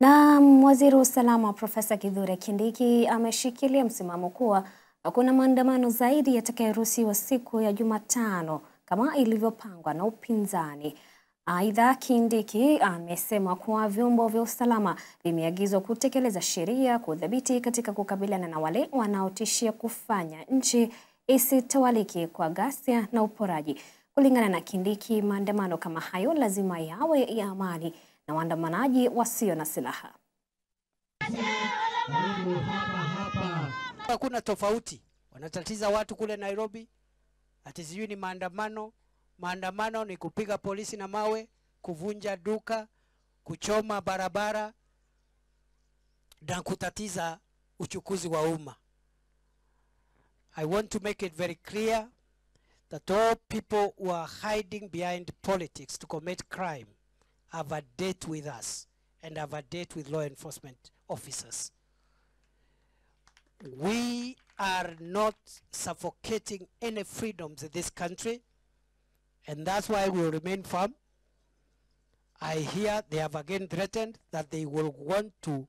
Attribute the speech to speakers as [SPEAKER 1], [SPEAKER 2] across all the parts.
[SPEAKER 1] Na waziri wa usalama Profesa Kithure Kindiki ameshikilia msimamo kuwa hakuna maandamano zaidi yatakayoruhusiwa siku ya Jumatano kama ilivyopangwa na upinzani. Aidha, Kindiki amesema kuwa vyombo vya usalama vimeagizwa kutekeleza sheria kudhibiti katika kukabiliana na wale wanaotishia kufanya nchi isitawaliki kwa ghasia na uporaji. Kulingana na Kindiki, maandamano kama hayo lazima yawe ya amani na waandamanaji wasio na silaha.
[SPEAKER 2] Hakuna tofauti, wanatatiza watu kule Nairobi, ati sijui ni maandamano. Maandamano ni kupiga polisi na mawe, kuvunja duka, kuchoma barabara na kutatiza uchukuzi wa umma. I want to make it very clear that all people who are hiding behind politics to commit crime have a date with us and have a date with law enforcement officers. We are not suffocating any freedoms in this country, and that's why we will remain firm. I hear they have again threatened that they will want to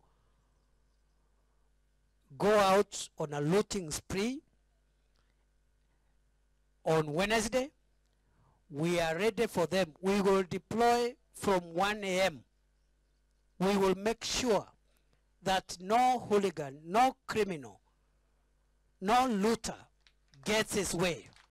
[SPEAKER 2] go out on a looting spree on Wednesday. We are ready for them. We will deploy from 1 a.m. We will make sure that no hooligan, no criminal, no looter gets his way.